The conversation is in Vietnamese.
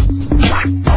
What?